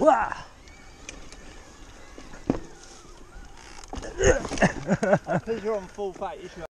Wah! Because you're on full you should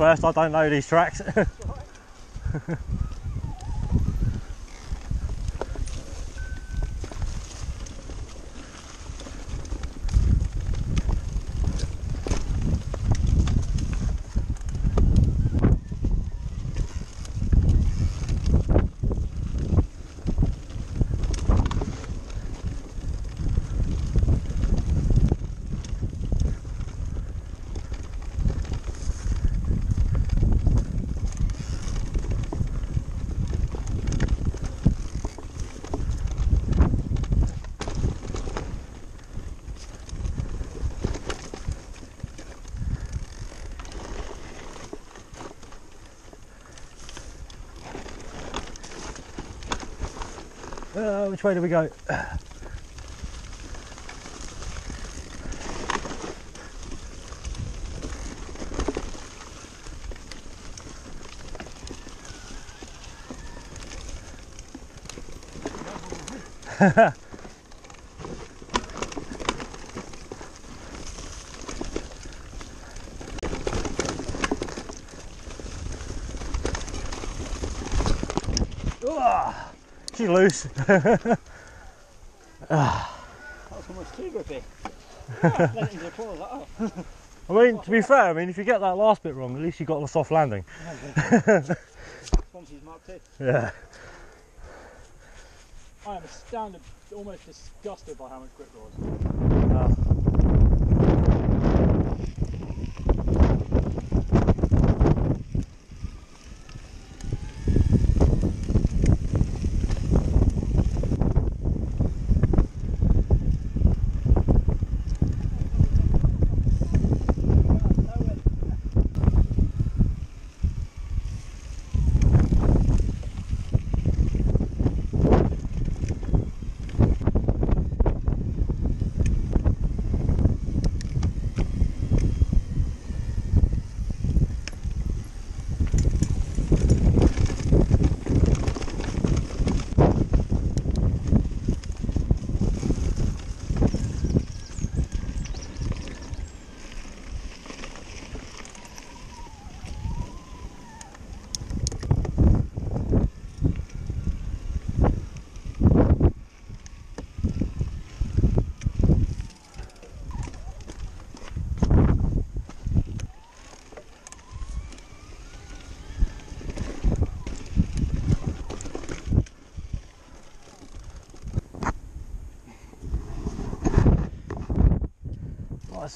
First, I don't know these tracks. Uh, which way do we go? Ah, She's loose. That was almost too grippy. Yeah, let it into the pool, like, oh. I mean, to be fair, I mean, if you get that last bit wrong, at least you got a soft landing. Sponsy's marked it. Yeah. I am astounded, almost disgusted by how much grip there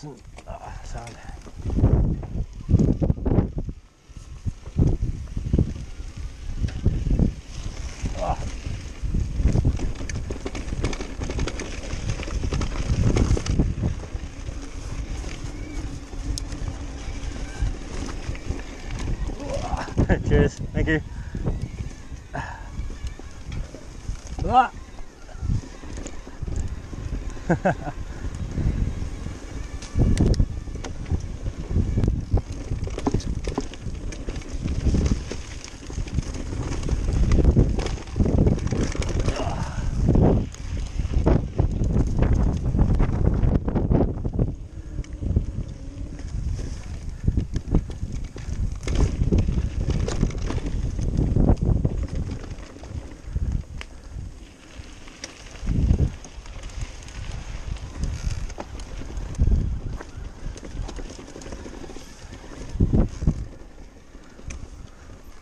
doesn't oh, sound. Cheers, thank you. Ah. Ah.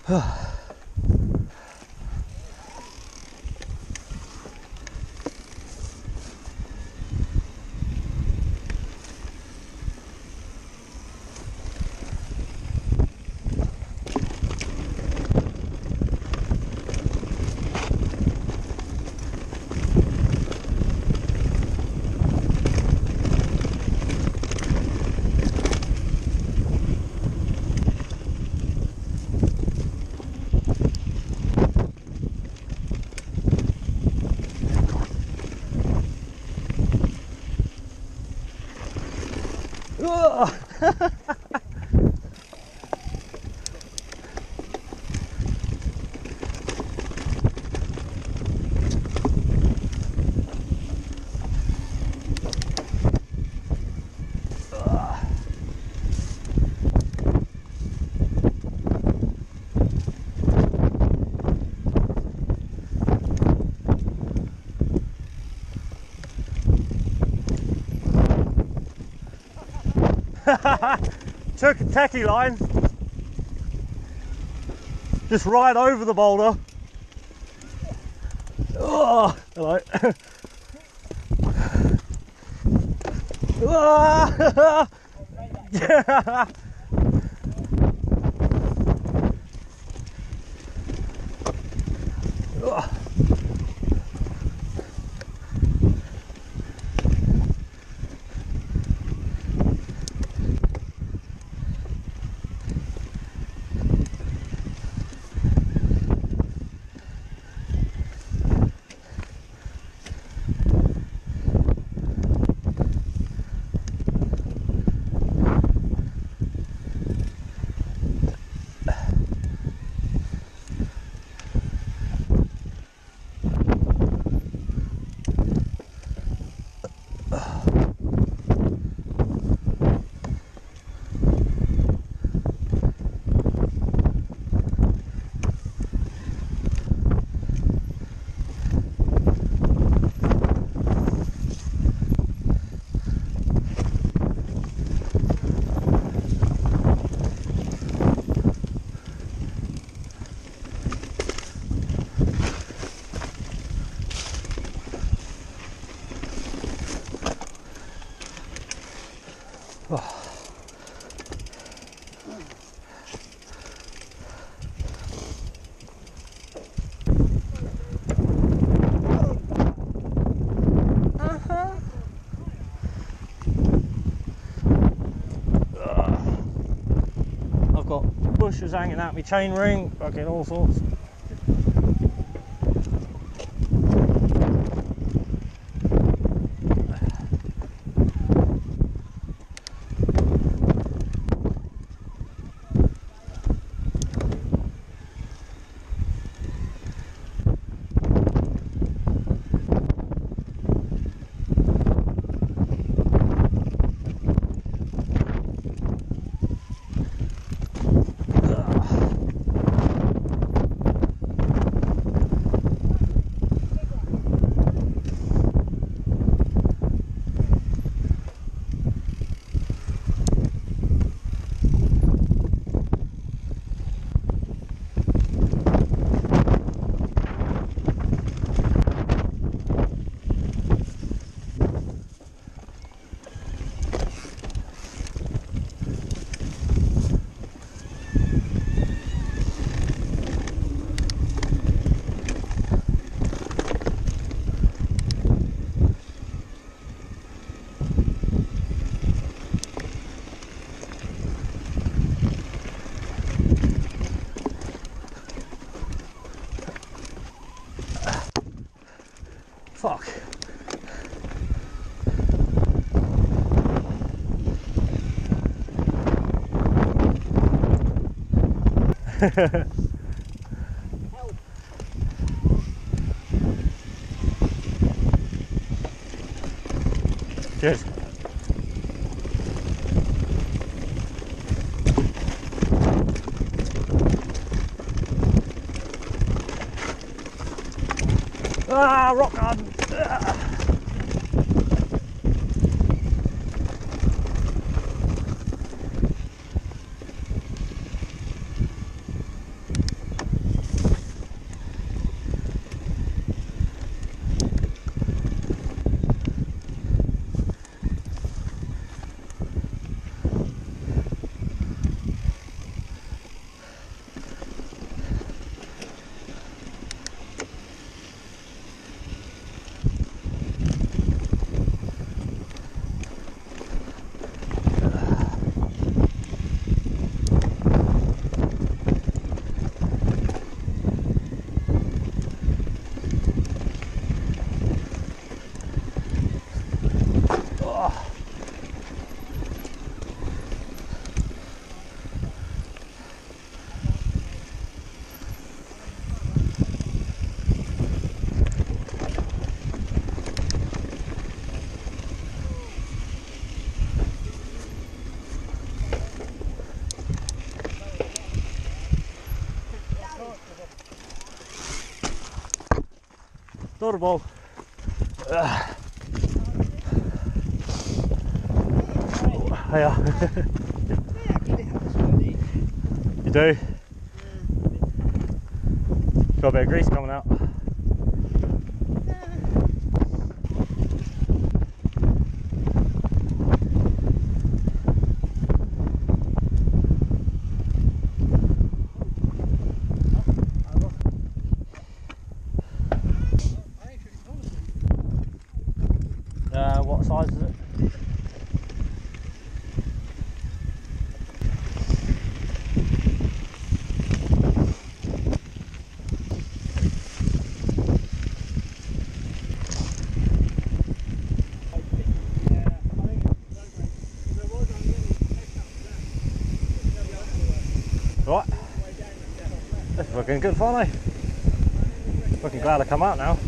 Ugh. Took a tacky line. Just right over the boulder. Oh, hello. Ah! Yeah. Oh. I've got bushes hanging out my chain ring, fucking all sorts. Fuck. Cheers. Ah, rock garden. Ah. Doorbal. Ah. Ja, Yeah, actually has already. you do. Got a bit of grease coming out. Uh, what size is it? Right. Fucking good fun, eh? Fucking glad I come out now.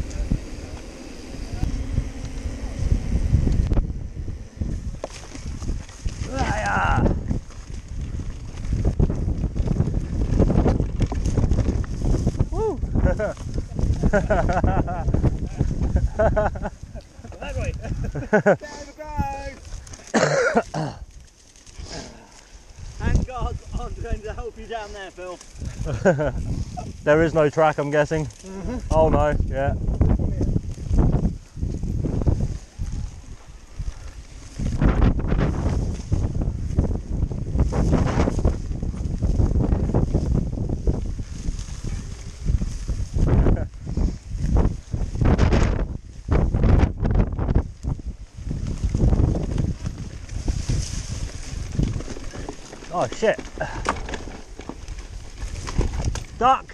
Woo! That way. There we go. Thank God I'm going to help you down there, Phil. there is no track, I'm guessing. Mm-hmm. Oh no, yeah. Oh shit. Duck!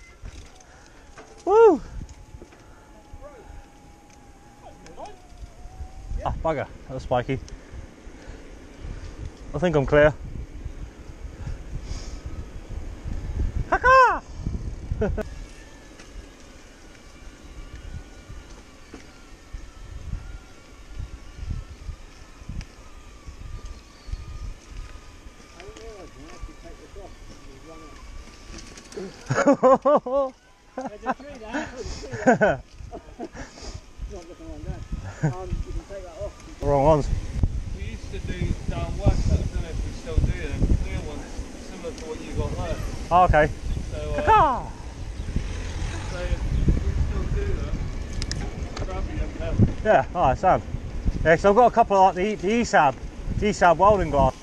Woo! Ah, bugger. That was spiky. I think I'm clear. Haka! I didn't realise you actually take this off. You run it. There's a tree there. There's a tree there. Not looking one down. Um, you can take that off. Wrong ones. We used to do down west, I don't know if we still do them, clear ones similar to what you got there. Oh, okay. So, uh, Haka! so if we still do them, grab me them now. Yeah, alright, sound. Yeah, so I've got a couple like the, the ESAB, ESAB welding glass.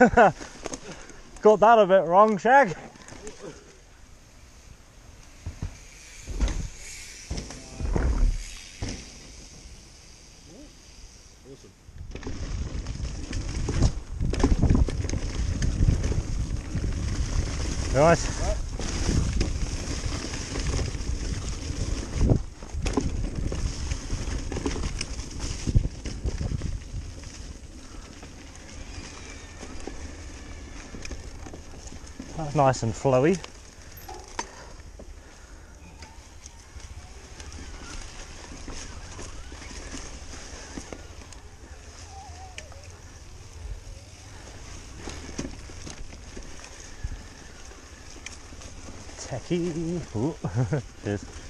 Got that a bit wrong, Shag. Awesome. Nice. That's nice and flowy. Techie. Ooh.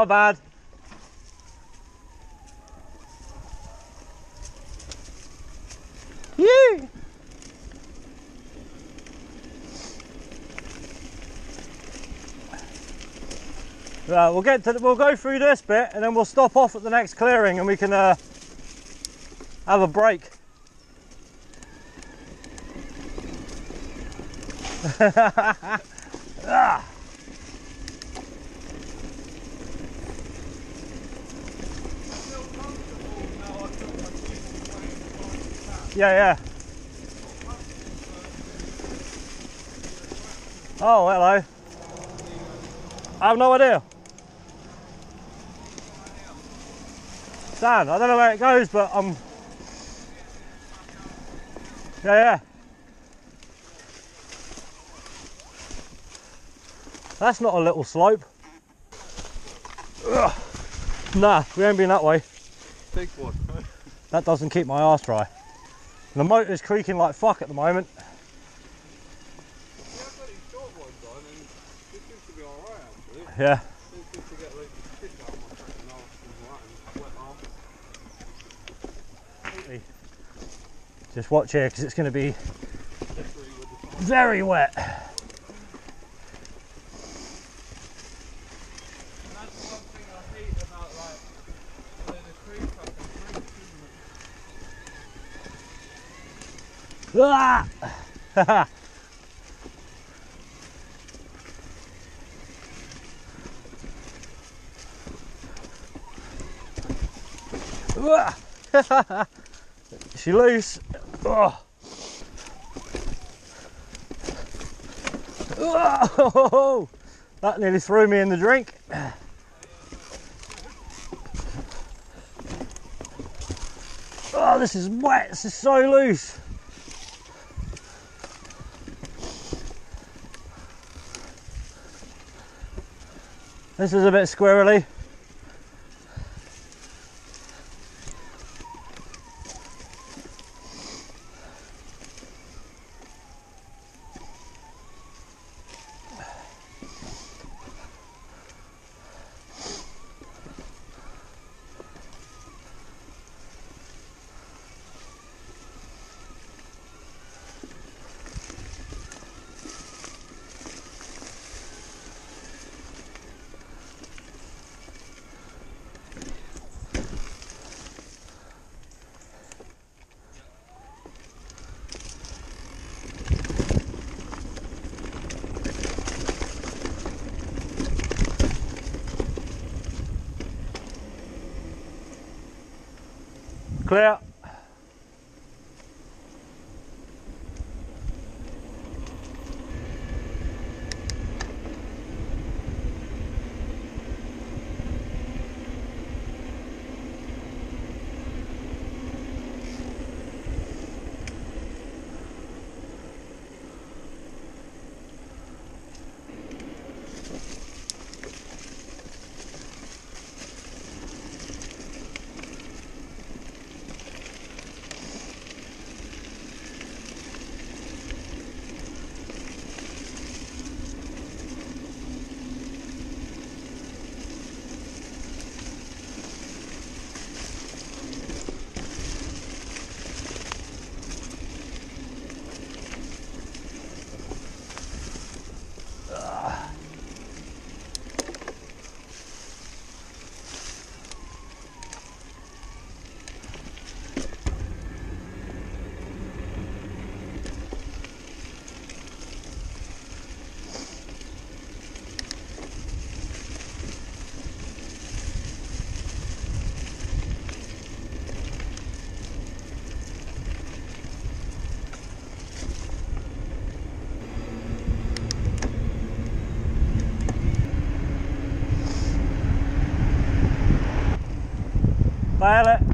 My bad. Yay! Right, we'll get to the, we'll go through this bit and then we'll stop off at the next clearing and we can uh, have a break. ah. feel comfortable now I've got my feet away behind the pack. Yeah, yeah. Oh, hello. I have no idea. Dan, I don't know where it goes, but I'm. Yeah, yeah. That's not a little slope. Ugh. Nah, we ain't been that way. Big one. That doesn't keep my arse dry. The motor's creaking like fuck at the moment. Yeah. Just watch here because it's going to be very wet. And that's one thing I hate about like when the creek I can drink too much. Ah! She loose. Oh. Oh, that nearly threw me in the drink. Oh, this is wet. This is so loose. This is a bit squirrely. Clear. It.